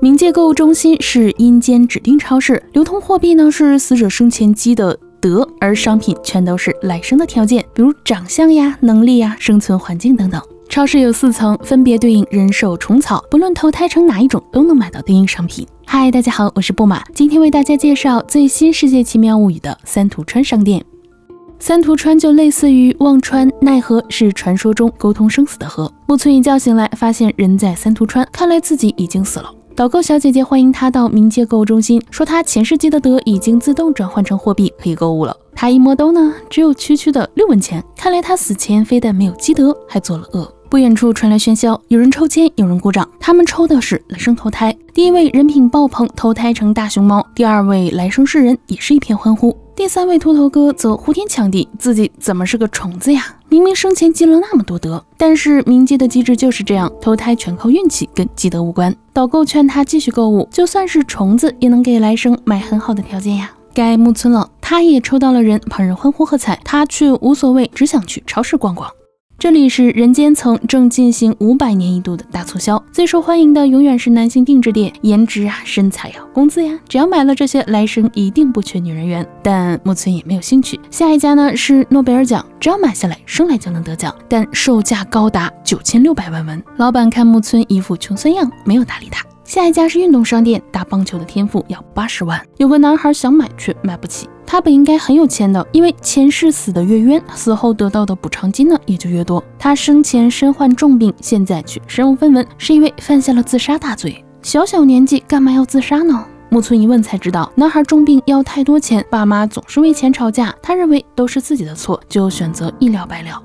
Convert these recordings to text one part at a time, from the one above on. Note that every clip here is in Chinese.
冥界购物中心是阴间指定超市，流通货币呢是死者生前积的德，而商品全都是来生的条件，比如长相呀、能力呀、生存环境等等。超市有四层，分别对应人兽虫草，不论投胎成哪一种，都能买到对应商品。嗨，大家好，我是布马，今天为大家介绍最新《世界奇妙物语》的三途川商店。三途川就类似于忘川奈何，是传说中沟通生死的河。木村一觉醒来，发现人在三途川，看来自己已经死了。导购小姐姐欢迎他到冥界购物中心，说他前世积的德已经自动转换成货币，可以购物了。他一摸兜呢，只有区区的六文钱，看来他死前非但没有积德，还做了恶。不远处传来喧嚣，有人抽签，有人鼓掌。他们抽的是来生投胎。第一位人品爆棚，投胎成大熊猫；第二位来生是人，也是一片欢呼。第三位秃头哥则呼天抢地，自己怎么是个虫子呀？明明生前积了那么多德。但是冥界的机制就是这样，投胎全靠运气，跟积德无关。导购劝他继续购物，就算是虫子，也能给来生买很好的条件呀。该木村了，他也抽到了人，旁人欢呼喝彩，他却无所谓，只想去超市逛逛。这里是人间层，正进行五百年一度的大促销，最受欢迎的永远是男性定制店，颜值啊，身材呀，工资呀，只要买了这些，来生一定不缺女人缘。但木村也没有兴趣。下一家呢是诺贝尔奖，只要买下来，生来就能得奖，但售价高达九千六百万文。老板看木村一副穷酸样，没有搭理他。下一家是运动商店，打棒球的天赋要八十万，有个男孩想买却买不起。他本应该很有钱的，因为前世死的越冤，死后得到的补偿金呢也就越多。他生前身患重病，现在却身无分文，是因为犯下了自杀大罪。小小年纪干嘛要自杀呢？木村一问才知道，男孩重病要太多钱，爸妈总是为钱吵架，他认为都是自己的错，就选择一了百了。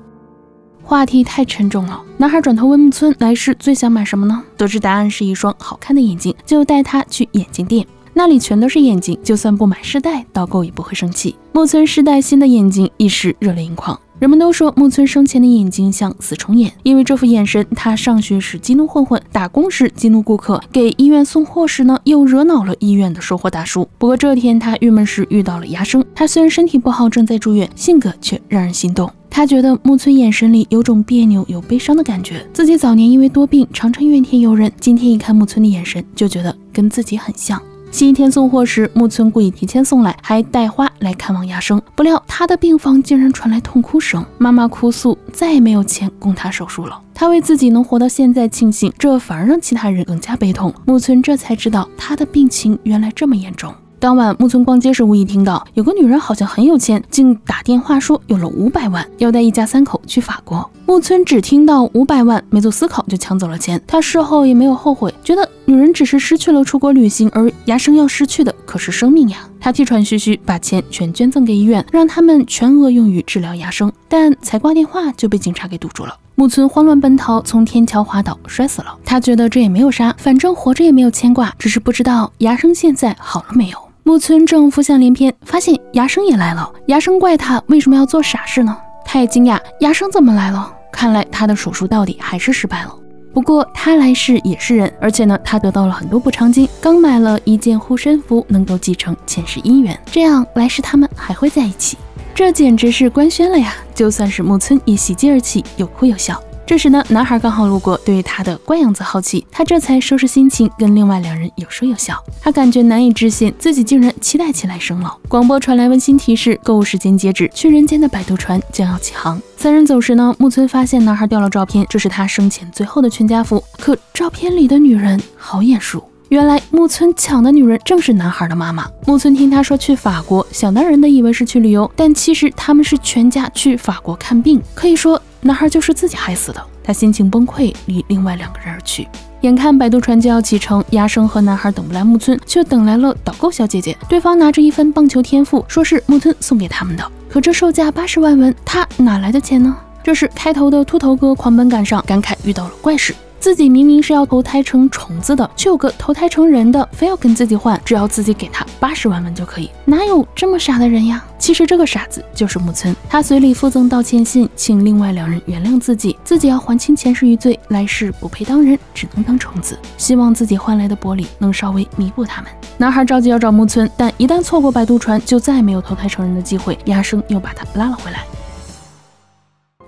话题太沉重了，男孩转头问木村来世最想买什么呢？得知答案是一双好看的眼睛，就带他去眼镜店。那里全都是眼睛，就算不买试戴，导购也不会生气。木村试戴新的眼睛，一时热泪盈眶。人们都说木村生前的眼睛像死虫眼，因为这副眼神，他上学时激怒混混，打工时激怒顾客，给医院送货时呢又惹恼了医院的售货大叔。不过这天他郁闷时遇到了牙生，他虽然身体不好，正在住院，性格却让人心动。他觉得木村眼神里有种别扭又悲伤的感觉，自己早年因为多病，常常怨天尤人，今天一看木村的眼神，就觉得跟自己很像。星期天送货时，木村故意提前送来，还带花来看望亚生。不料他的病房竟然传来痛哭声，妈妈哭诉再也没有钱供他手术了。他为自己能活到现在庆幸，这反而让其他人更加悲痛。木村这才知道他的病情原来这么严重。当晚，木村逛街时无意听到有个女人好像很有钱，竟打电话说有了五百万，要带一家三口去法国。木村只听到五百万，没做思考就抢走了钱。他事后也没有后悔，觉得女人只是失去了出国旅行，而牙生要失去的可是生命呀。他气喘吁吁，把钱全捐赠给医院，让他们全额用于治疗牙生。但才挂电话就被警察给堵住了。木村慌乱奔逃，从天桥滑倒摔死了。他觉得这也没有啥，反正活着也没有牵挂，只是不知道牙生现在好了没有。木村正浮想联翩，发现牙生也来了。牙生怪他为什么要做傻事呢？他也惊讶，牙生怎么来了？看来他的手术到底还是失败了。不过他来世也是人，而且呢，他得到了很多补偿金，刚买了一件护身符，能够继承前世姻缘，这样来世他们还会在一起。这简直是官宣了呀！就算是木村也喜极而泣，有哭有笑。这时呢，男孩刚好路过，对于他的怪样子好奇，他这才收拾心情，跟另外两人有说有笑。他感觉难以置信，自己竟然期待起来生了。广播传来温馨提示：购物时间截止，去人间的摆渡船将要起航。三人走时呢，木村发现男孩掉了照片，这是他生前最后的全家福。可照片里的女人好眼熟，原来木村抢的女人正是男孩的妈妈。木村听他说去法国，想当然的以为是去旅游，但其实他们是全家去法国看病，可以说。男孩就是自己害死的，他心情崩溃，离另外两个人而去。眼看摆渡船就要启程，鸭生和男孩等不来木村，却等来了导购小姐姐。对方拿着一份棒球天赋，说是木村送给他们的。可这售价八十万文，他哪来的钱呢？这时开头的秃头哥狂奔赶上，感慨遇到了怪事。自己明明是要投胎成虫子的，却有个投胎成人的，非要跟自己换，只要自己给他八十万文就可以。哪有这么傻的人呀？其实这个傻子就是木村，他随礼附赠道歉信，请另外两人原谅自己，自己要还清前世余罪，来世不配当人，只能当虫子，希望自己换来的薄礼能稍微弥补他们。男孩着急要找木村，但一旦错过摆渡船，就再也没有投胎成人的机会。牙生又把他拉了回来。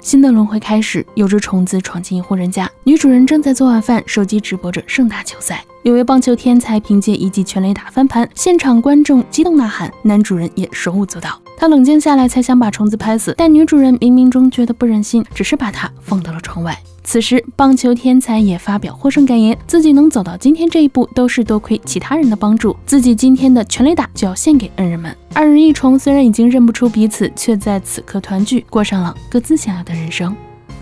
新的轮回开始，有只虫子闯进一户人家，女主人正在做晚饭，手机直播着盛大球赛。有位棒球天才凭借一记全垒打翻盘，现场观众激动呐喊，男主人也手舞足蹈。他冷静下来，才想把虫子拍死，但女主人冥冥中觉得不忍心，只是把它放到了窗外。此时，棒球天才也发表获胜感言，自己能走到今天这一步，都是多亏其他人的帮助，自己今天的全垒打就要献给恩人们。二人一虫虽然已经认不出彼此，却在此刻团聚，过上了各自想要的人生。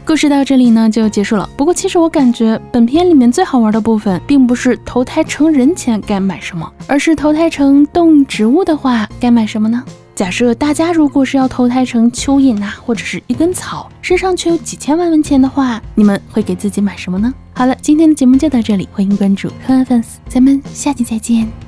故事到这里呢就结束了。不过其实我感觉本片里面最好玩的部分，并不是投胎成人前该买什么，而是投胎成动植物的话该买什么呢？假设大家如果是要投胎成蚯蚓啊，或者是一根草，身上却有几千万文钱的话，你们会给自己买什么呢？好了，今天的节目就到这里，欢迎关注科幻 fans，咱们下期再见。